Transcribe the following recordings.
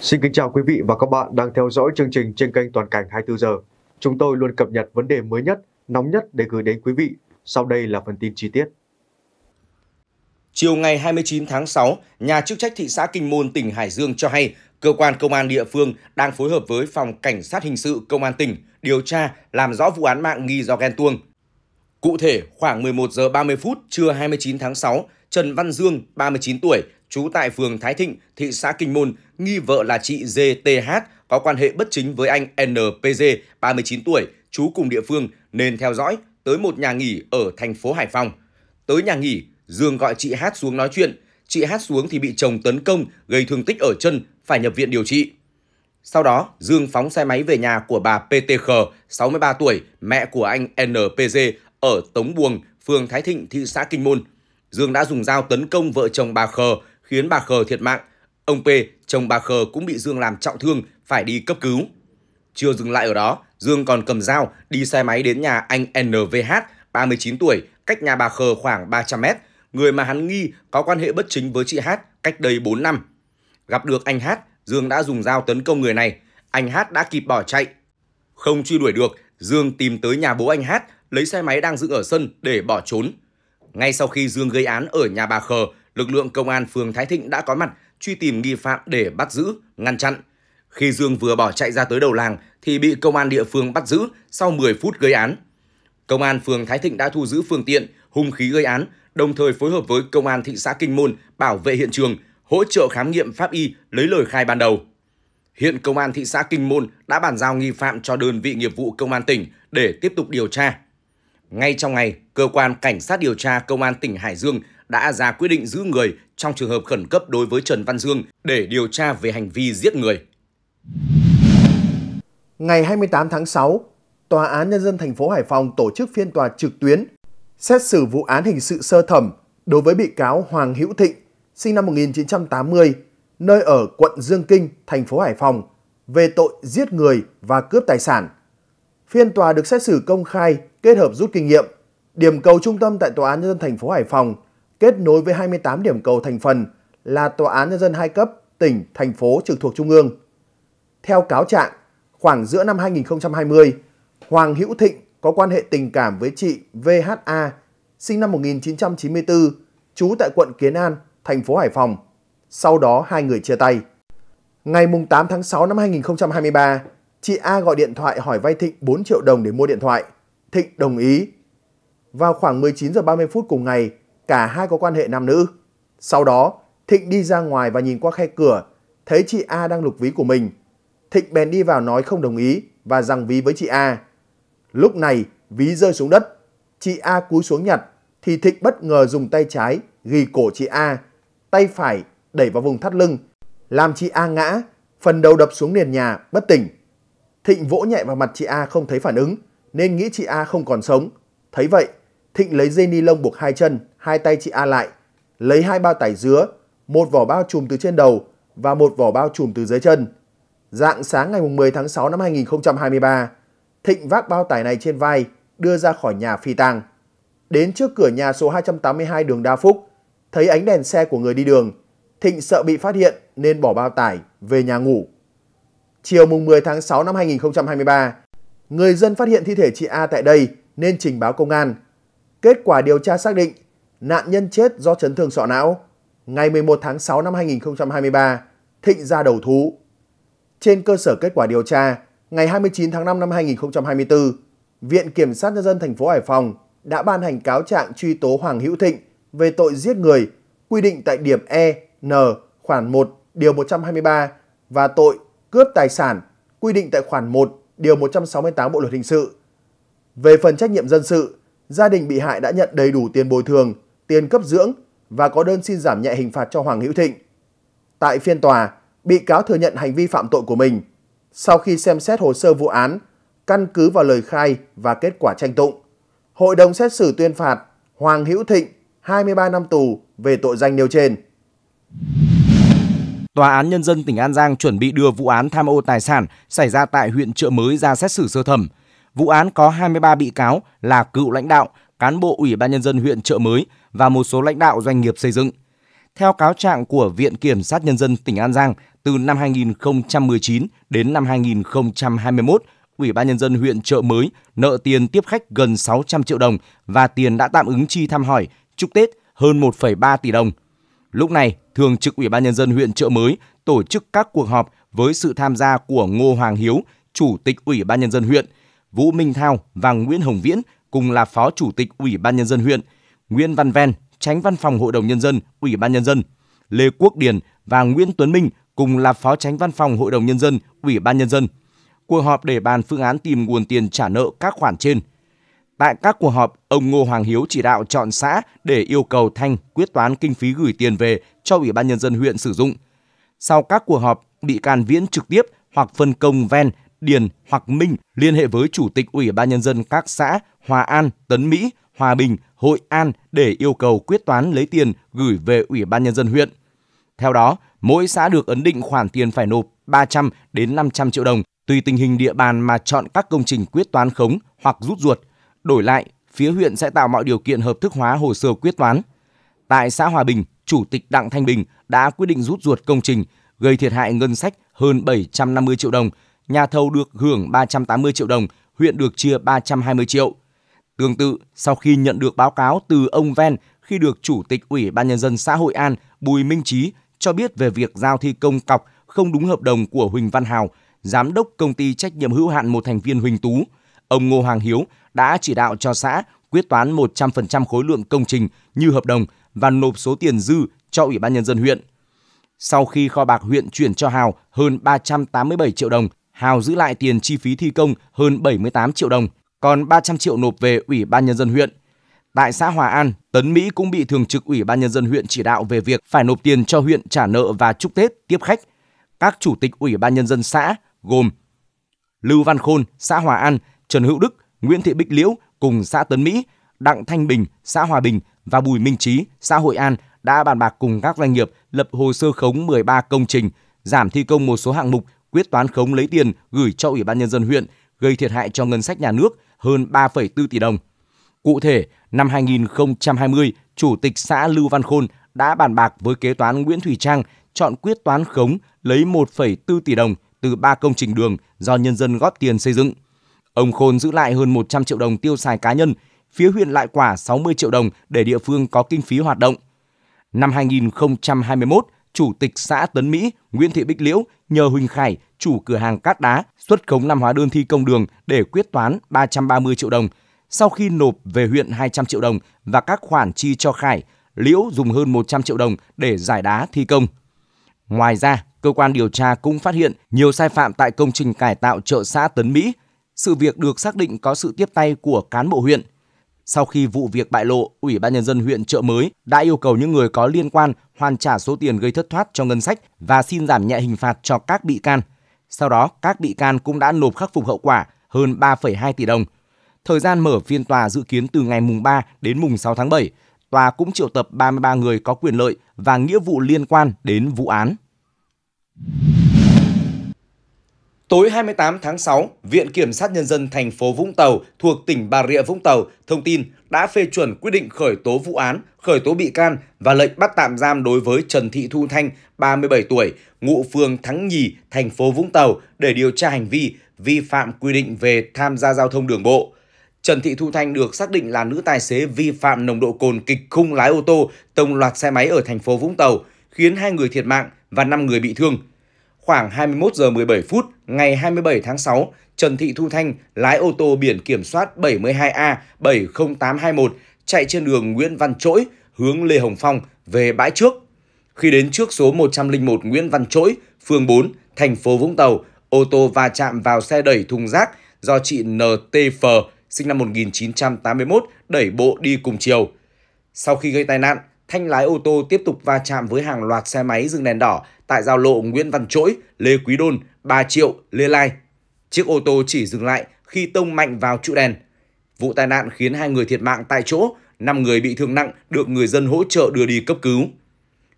Xin kính chào quý vị và các bạn đang theo dõi chương trình trên kênh Toàn cảnh 24 giờ. Chúng tôi luôn cập nhật vấn đề mới nhất, nóng nhất để gửi đến quý vị. Sau đây là phần tin chi tiết. Chiều ngày 29 tháng 6, nhà chức trách thị xã Kinh Môn, tỉnh Hải Dương cho hay cơ quan công an địa phương đang phối hợp với phòng cảnh sát hình sự công an tỉnh điều tra làm rõ vụ án mạng nghi do ghen tuông. Cụ thể, khoảng 11 giờ 30 phút trưa 29 tháng 6, Trần Văn Dương, 39 tuổi, trú tại phường Thái Thịnh, thị xã Kinh Môn, nghi vợ là chị GTH có quan hệ bất chính với anh NPG, 39 tuổi, trú cùng địa phương nên theo dõi tới một nhà nghỉ ở thành phố Hải Phòng. Tới nhà nghỉ, Dương gọi chị Hát xuống nói chuyện. Chị Hát xuống thì bị chồng tấn công, gây thương tích ở chân, phải nhập viện điều trị. Sau đó, Dương phóng xe máy về nhà của bà PTK 63 tuổi, mẹ của anh NPG ở Tống Buồng, phường Thái Thịnh, thị xã Kinh Môn. Dương đã dùng dao tấn công vợ chồng bà Khờ, khiến bà Khờ thiệt mạng. Ông P, chồng bà Khờ cũng bị Dương làm trọng thương, phải đi cấp cứu. Chưa dừng lại ở đó, Dương còn cầm dao đi xe máy đến nhà anh NVH, 39 tuổi, cách nhà bà Khờ khoảng 300 mét, người mà hắn nghi có quan hệ bất chính với chị hát cách đây 4 năm. Gặp được anh hát, Dương đã dùng dao tấn công người này. Anh hát đã kịp bỏ chạy. Không truy đuổi được, Dương tìm tới nhà bố anh hát lấy xe máy đang dựng ở sân để bỏ trốn. Ngay sau khi Dương gây án ở nhà bà Khờ, lực lượng công an phường Thái Thịnh đã có mặt truy tìm nghi phạm để bắt giữ, ngăn chặn. Khi Dương vừa bỏ chạy ra tới đầu làng thì bị công an địa phương bắt giữ sau 10 phút gây án. Công an phường Thái Thịnh đã thu giữ phương tiện, hung khí gây án, đồng thời phối hợp với công an thị xã Kinh Môn bảo vệ hiện trường, hỗ trợ khám nghiệm pháp y lấy lời khai ban đầu. Hiện công an thị xã Kinh Môn đã bàn giao nghi phạm cho đơn vị nghiệp vụ công an tỉnh để tiếp tục điều tra. Ngay trong ngày, cơ quan cảnh sát điều tra công an tỉnh Hải Dương đã ra quyết định giữ người trong trường hợp khẩn cấp đối với Trần Văn Dương để điều tra về hành vi giết người. Ngày 28 tháng 6, Tòa án Nhân dân thành phố Hải Phòng tổ chức phiên tòa trực tuyến xét xử vụ án hình sự sơ thẩm đối với bị cáo Hoàng Hữu Thịnh, sinh năm 1980, nơi ở quận Dương Kinh, thành phố Hải Phòng, về tội giết người và cướp tài sản. Phiên tòa được xét xử công khai, kết hợp rút kinh nghiệm. Điểm cầu trung tâm tại Tòa án Nhân dân thành phố Hải Phòng kết nối với 28 điểm cầu thành phần là Tòa án Nhân dân hai cấp, tỉnh, thành phố trực thuộc Trung ương. Theo cáo trạng, khoảng giữa năm 2020, Hoàng Hữu Thịnh có quan hệ tình cảm với chị VHA, sinh năm 1994, trú tại quận Kiến An, thành phố Hải Phòng. Sau đó hai người chia tay. Ngày 8 tháng 6 năm 2023, chị A gọi điện thoại hỏi vay Thịnh 4 triệu đồng để mua điện thoại. Thịnh đồng ý. Vào khoảng 19 giờ 30 phút cùng ngày, cả hai có quan hệ nam nữ. Sau đó, Thịnh đi ra ngoài và nhìn qua khe cửa, thấy chị A đang lục ví của mình. Thịnh bèn đi vào nói không đồng ý và rằng ví với chị A. Lúc này, ví rơi xuống đất. Chị A cúi xuống nhặt, thì Thịnh bất ngờ dùng tay trái ghi cổ chị A, tay phải đẩy vào vùng thắt lưng, làm chị A ngã, phần đầu đập xuống nền nhà, bất tỉnh. Thịnh vỗ nhẹ vào mặt chị A không thấy phản ứng, nên nghĩ chị A không còn sống. Thấy vậy, Thịnh lấy dây ni lông buộc hai chân, hai tay chị A lại, lấy hai bao tải dứa, một vỏ bao trùm từ trên đầu và một vỏ bao trùm từ dưới chân. Dạng sáng ngày 10 tháng 6 năm 2023, Thịnh vác bao tải này trên vai, đưa ra khỏi nhà phi tang. Đến trước cửa nhà số 282 đường Đa Phúc, thấy ánh đèn xe của người đi đường. Thịnh sợ bị phát hiện nên bỏ bao tải về nhà ngủ. Chiều mùng 10 tháng 6 năm 2023, người dân phát hiện thi thể chị A tại đây nên trình báo công an. Kết quả điều tra xác định nạn nhân chết do chấn thương sọ não. Ngày 11 tháng 6 năm 2023, Thịnh ra đầu thú. Trên cơ sở kết quả điều tra, ngày 29 tháng 5 năm 2024, Viện Kiểm sát Nhân dân thành phố Hải Phòng đã ban hành cáo trạng truy tố Hoàng Hữu Thịnh về tội giết người quy định tại điểm E, N, khoản 1, điều 123 và tội cướp tài sản quy định tại khoản 1, điều 168 Bộ luật hình sự. Về phần trách nhiệm dân sự, gia đình bị hại đã nhận đầy đủ tiền bồi thường, tiền cấp dưỡng và có đơn xin giảm nhẹ hình phạt cho Hoàng Hữu Thịnh. Tại phiên tòa, bị cáo thừa nhận hành vi phạm tội của mình. Sau khi xem xét hồ sơ vụ án, căn cứ vào lời khai và kết quả tranh tụng, hội đồng xét xử tuyên phạt Hoàng Hữu Thịnh 23 năm tù về tội danh nêu trên. Tòa án Nhân dân tỉnh An Giang chuẩn bị đưa vụ án tham ô tài sản xảy ra tại huyện Trợ Mới ra xét xử sơ thẩm. Vụ án có 23 bị cáo là cựu lãnh đạo, cán bộ Ủy ban Nhân dân huyện Trợ Mới và một số lãnh đạo doanh nghiệp xây dựng. Theo cáo trạng của Viện Kiểm sát Nhân dân tỉnh An Giang, từ năm 2019 đến năm 2021, Ủy ban Nhân dân huyện Trợ Mới nợ tiền tiếp khách gần 600 triệu đồng và tiền đã tạm ứng chi thăm hỏi, chúc Tết hơn 1,3 tỷ đồng. Lúc này, Thường trực Ủy ban Nhân dân huyện trợ Mới tổ chức các cuộc họp với sự tham gia của Ngô Hoàng Hiếu, Chủ tịch Ủy ban Nhân dân huyện, Vũ Minh Thao và Nguyễn Hồng Viễn cùng là Phó Chủ tịch Ủy ban Nhân dân huyện, Nguyễn Văn Ven, Tránh Văn phòng Hội đồng Nhân dân, Ủy ban Nhân dân, Lê Quốc Điền và Nguyễn Tuấn Minh cùng là Phó Tránh Văn phòng Hội đồng Nhân dân, Ủy ban Nhân dân. Cuộc họp để bàn phương án tìm nguồn tiền trả nợ các khoản trên. Tại các cuộc họp, ông Ngô Hoàng Hiếu chỉ đạo chọn xã để yêu cầu Thanh quyết toán kinh phí gửi tiền về cho Ủy ban Nhân dân huyện sử dụng. Sau các cuộc họp, bị can Viễn trực tiếp hoặc phân công Ven, Điền hoặc Minh liên hệ với Chủ tịch Ủy ban Nhân dân các xã Hòa An, Tấn Mỹ, Hòa Bình, Hội An để yêu cầu quyết toán lấy tiền gửi về Ủy ban Nhân dân huyện. Theo đó, mỗi xã được ấn định khoản tiền phải nộp 300 đến 500 triệu đồng tùy tình hình địa bàn mà chọn các công trình quyết toán khống hoặc rút ruột. Đổi lại, phía huyện sẽ tạo mọi điều kiện hợp thức hóa hồ sơ quyết toán. Tại xã Hòa Bình, Chủ tịch Đặng Thanh Bình đã quyết định rút ruột công trình, gây thiệt hại ngân sách hơn 750 triệu đồng. Nhà thầu được hưởng 380 triệu đồng, huyện được chia 320 triệu. Tương tự, sau khi nhận được báo cáo từ ông Ven khi được Chủ tịch Ủy ban Nhân dân xã Hội An Bùi Minh Trí cho biết về việc giao thi công cọc không đúng hợp đồng của Huỳnh Văn Hào, Giám đốc công ty trách nhiệm hữu hạn một thành viên Huỳnh Tú, ông Ngô Hoàng Hiếu đã chỉ đạo cho xã quyết toán 100% khối lượng công trình như hợp đồng và nộp số tiền dư cho Ủy ban Nhân dân huyện. Sau khi kho bạc huyện chuyển cho Hào hơn 387 triệu đồng, Hào giữ lại tiền chi phí thi công hơn 78 triệu đồng, còn 300 triệu nộp về Ủy ban Nhân dân huyện. Tại xã Hòa An, Tấn Mỹ cũng bị Thường trực Ủy ban Nhân dân huyện chỉ đạo về việc phải nộp tiền cho huyện trả nợ và chúc Tết tiếp khách. Các chủ tịch Ủy ban Nhân dân xã gồm Lưu Văn Khôn, xã Hòa An, Trần Hữu Đức, Nguyễn Thị Bích Liễu cùng xã Tấn Mỹ, Đặng Thanh Bình, xã Hòa Bình và Bùi Minh Trí, xã Hội An đã bàn bạc cùng các doanh nghiệp lập hồ sơ khống 13 công trình, giảm thi công một số hạng mục, quyết toán khống lấy tiền gửi cho Ủy ban nhân dân huyện, gây thiệt hại cho ngân sách nhà nước hơn 3,4 tỷ đồng. Cụ thể, năm 2020, Chủ tịch xã Lưu Văn Khôn đã bàn bạc với kế toán Nguyễn Thủy Trang chọn quyết toán khống lấy 1,4 tỷ đồng từ 3 công trình đường do nhân dân góp tiền xây dựng. Ông Khôn giữ lại hơn 100 triệu đồng tiêu xài cá nhân, phía huyện lại quả 60 triệu đồng để địa phương có kinh phí hoạt động. Năm 2021, Chủ tịch xã Tấn Mỹ Nguyễn Thị Bích Liễu nhờ Huỳnh Khải, chủ cửa hàng cát đá, xuất khống năm hóa đơn thi công đường để quyết toán 330 triệu đồng. Sau khi nộp về huyện 200 triệu đồng và các khoản chi cho Khải, Liễu dùng hơn 100 triệu đồng để giải đá thi công. Ngoài ra, cơ quan điều tra cũng phát hiện nhiều sai phạm tại công trình cải tạo chợ xã Tấn Mỹ. Sự việc được xác định có sự tiếp tay của cán bộ huyện. Sau khi vụ việc bại lộ, Ủy ban nhân dân huyện trợ Mới đã yêu cầu những người có liên quan hoàn trả số tiền gây thất thoát cho ngân sách và xin giảm nhẹ hình phạt cho các bị can. Sau đó, các bị can cũng đã nộp khắc phục hậu quả hơn 3,2 tỷ đồng. Thời gian mở phiên tòa dự kiến từ ngày mùng 3 đến mùng 6 tháng 7. Tòa cũng triệu tập 33 người có quyền lợi và nghĩa vụ liên quan đến vụ án. Tối 28 tháng 6, Viện Kiểm sát Nhân dân thành phố Vũng Tàu thuộc tỉnh Bà Rịa Vũng Tàu thông tin đã phê chuẩn quyết định khởi tố vụ án, khởi tố bị can và lệnh bắt tạm giam đối với Trần Thị Thu Thanh, 37 tuổi, ngụ phường Thắng Nhì, thành phố Vũng Tàu để điều tra hành vi vi phạm quy định về tham gia giao thông đường bộ. Trần Thị Thu Thanh được xác định là nữ tài xế vi phạm nồng độ cồn kịch khung lái ô tô tông loạt xe máy ở thành phố Vũng Tàu, khiến hai người thiệt mạng và 5 người bị thương. Khoảng 21 giờ 17 phút ngày 27 tháng 6, Trần Thị Thu Thanh lái ô tô biển kiểm soát 72A 70821 chạy trên đường Nguyễn Văn Trỗi hướng Lê Hồng Phong về bãi trước. Khi đến trước số 101 Nguyễn Văn Trỗi, phường 4, thành phố Vũng Tàu, ô tô va chạm vào xe đẩy thùng rác do chị NTF sinh năm 1981 đẩy bộ đi cùng chiều. Sau khi gây tai nạn, Thanh lái ô tô tiếp tục va chạm với hàng loạt xe máy dừng đèn đỏ tại giao lộ Nguyễn Văn Trỗi, Lê Quý Đôn, Ba Triệu, Lê Lai. Chiếc ô tô chỉ dừng lại khi tông mạnh vào trụ đèn. Vụ tai nạn khiến hai người thiệt mạng tại chỗ, 5 người bị thương nặng được người dân hỗ trợ đưa đi cấp cứu.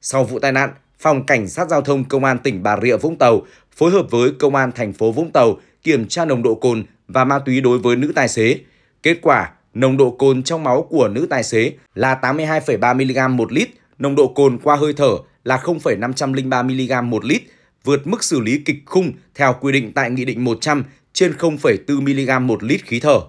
Sau vụ tai nạn, Phòng Cảnh sát Giao thông Công an tỉnh Bà Rịa Vũng Tàu phối hợp với Công an thành phố Vũng Tàu kiểm tra nồng độ cồn và ma túy đối với nữ tài xế. Kết quả, nồng độ cồn trong máu của nữ tài xế là 82,3 mg một lít, Nồng độ cồn qua hơi thở là 0,503 mg một lít, vượt mức xử lý kịch khung theo quy định tại Nghị định 100 trên 0,4 mg một lít khí thở.